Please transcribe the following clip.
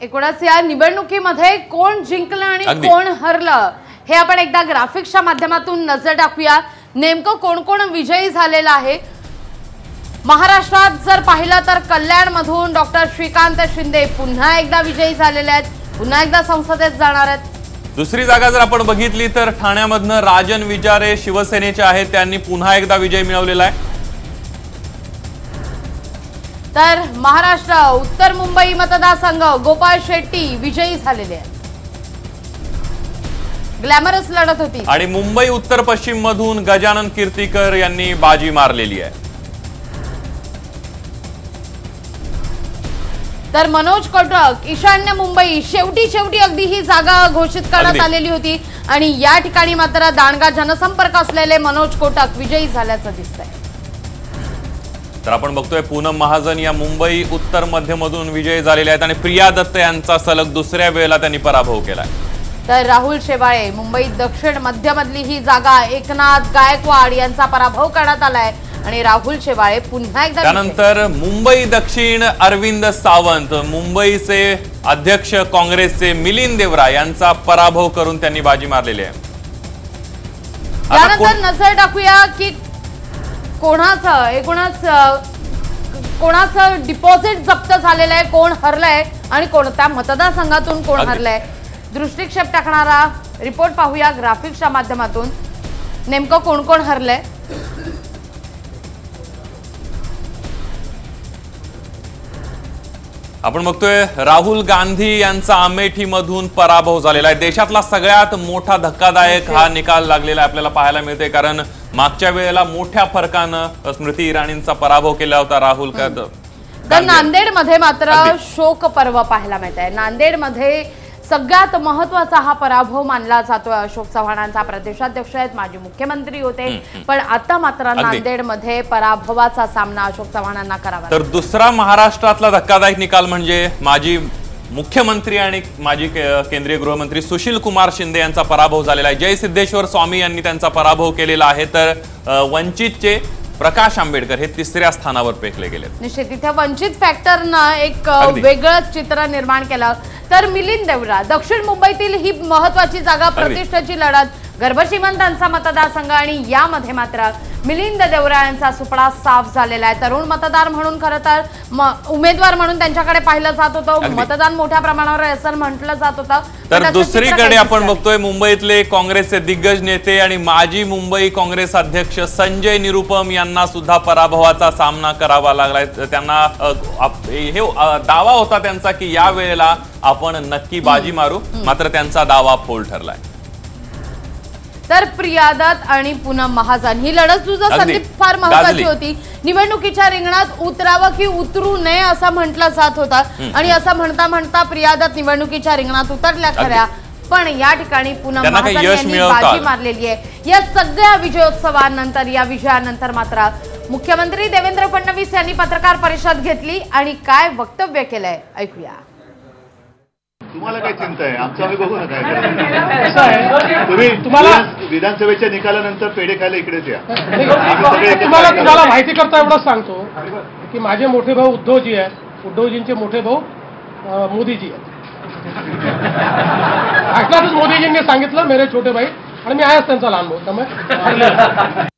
एकूणच या निवडणुकीमध्ये कोण जिंकलं आणि. कोण हरलं हे आपण एकदा ग्राफिक्सच्या माध्यमातून नजर टाकूया. नेमकं कोण कोण विजयी झालेलं आहे? महाराष्ट्रात जर पाहिलं तर कल्याण मधून डॉक्टर श्रीकांत शिंदे पुन्हा एकदा विजयी झालेले आहेत पुन्हा एकदा संसदेत जाणार आहेत. दुसरी जागा जर आपण बघितली तर ठाण्यामधनं राजन विचारे शिवसेनेचे आहेत त्यांनी पुन्हा एकदा विजय मिळवलेला आहे. तर महाराष्ट्र उत्तर मुंबई मतदारसंघ गोपाळ शेट्टी विजयी झालेले आहेत. ग्लॅमरस लढत होती. आणि मुंबई उत्तर पश्चिम मधून गजानन कीर्तीकर यांनी बाजी मारलेली आहे. तर मनोज कोटक ईशान्य मुंबई शेवटी शेवटी अगदी ही जागा घोषित करण्यात. आलेली होती. आणि या ठिकाणी मात्र दांडगा जनसंपर्क असलेले मनोज कोटक विजयी झाल्याचं दिसतंय. तर आपण बघतोय पूनम महाजन या मुंबई उत्तर मध्यमधून विजयी झालेल्या आहेत आणि प्रिया दत्त यांचा सलग दुसऱ्या वेळेला त्यांनी पराभव केलाय तर राहुल शेवाळे मुंबई दक्षिण मध्यमधली ही जागा एकनाथ गायकवाड यांचा पराभव करण्यात आलाय आणि राहुल शेवाळे पुन्हा एकदा. त्यानंतर मुंबई दक्षिण अरविंद सावंत मुंबईचे अध्यक्ष काँग्रेसचे मिलिंद देवरा यांचा पराभव करून त्यांनी बाजी मारलेली आहे त्यानंतर नजर टाकूया की कोणाचं एकूणच कोणाचं डिपॉझिट जप्त झालेलं आहे कोण हरलंय आणि कोणत्या मतदारसंघातून कोण. हरलंय? दृष्टिक्षेप टाकणारा रिपोर्ट पाहूया ग्राफिक्सच्या माध्यमातून. नेमकं कोण कोण हरलंय? आपण बघतोय राहुल गांधी यांचा अमेठीमधून पराभव झालेला आहे. देशातला सगळ्यात मोठा धक्कादायक हा निकाल लागलेला आपल्याला पाहायला मिळते. कारण मागच्या वेळेला मोठ्या फरकानं स्मृती इराणींचा पराभव केला होता राहुल तर. नांदेडमध्ये मात्र. शोक पर्व पाहायला मिळत आहे नांदेडमध्ये सगळ्यात महत्त्वाचा हा पराभव मानला जातोय. अशोक चव्हाणांचा प्रदेशाध्यक्ष आहेत माजी मुख्यमंत्री होते. पण आता मात्र. नांदेडमध्ये पराभवाचा सामना अशोक चव्हाणांना करावा तर दुसरा महाराष्ट्रातला धक्कादायक निकाल म्हणजे माजी मुख्यमंत्री आणि माजी केंद्रीय गृहमंत्री सुशील कुमार शिंदे यांचा पराभव झालेला आहे. जय सिद्धेश्वर स्वामी यांनी त्यांचा पराभव केलेला आहे. तर वंचितचे प्रकाश आंबेडकर हे तिसऱ्या स्थानावर पेकले गेलेत. निश्चित. इथे वंचित फॅक्टरनं एक. वेगळंच चित्र निर्माण केलं. तर मिलिंद देवरा दक्षिण मुंबईतील ही महत्वाची जागा प्रतिष्ठेची लढत गर्भश्रीमंतांचा मतदारसंघ आणि यामध्ये मात्र मिलिंद देवरा यांचा सुपडा साफ झालेला आहे. तरुण मतदार म्हणून खरं तर उमेदवार म्हणून त्यांच्याकडे पाहिलं जात होतं. मतदान मोठ्या प्रमाणावर असं म्हटलं जात होतं. तर दुसरीकडे आपण. बघतोय मुंबईतले काँग्रेसचे दिग्गज नेते आणि माजी मुंबई काँग्रेस अध्यक्ष संजय निरुपम यांना सुद्धा पराभवाचा सामना करावा लागलाय. त्यांना हे दावा होता त्यांचा की या वेळेला आपण नक्की बाजी मारू. मात्र त्यांचा दावा फोल ठरलाय. तर प्रिया दत्त आणि पूनम महाजन. ही लढत तुझं अगदी. संदीप फार महत्वाची गाजली. होती. निवडणुकीच्या रिंगणात उतरावं की उतरू नये असं म्हटलं जात होता. आणि असं म्हणता म्हणता प्रिया दत्त निवडणुकीच्या रिंगणात उतरल्या खऱ्या. पण या ठिकाणी पूनम त्यांना काही महाजन यश यांनी मिळवता बाजी आलं. मारलेली आहे. या सगळ्या विजयोत्सवानंतर या विजयानंतर मात्र मुख्यमंत्री देवेंद्र फडणवीस यांनी पत्रकार परिषद घेतली आणि काय वक्तव्य केलंय? ऐकूया. तुम्हाला काय चिंता आहे? आमचं आम्ही बघू ना काय करायचं. कसं आहे? तुम्ही तुम्हाला- विधान- विधानसभेच्या निकालानंतर पेढे खायला इकडेच या. एकत्र तुम्हाला. तुम्हाला माहिती करता एवढंच सांगतो की माझे मोठे भाऊ उद्धवजी आहेत. उद्धवजींचे मोठे भाऊ मोदीजी आहेत. भाषणातच मोदीजींनी सांगितलं मेरे छोटे भाई. आणि मी आहेच त्यांचा लहान भाऊ त्यामुळे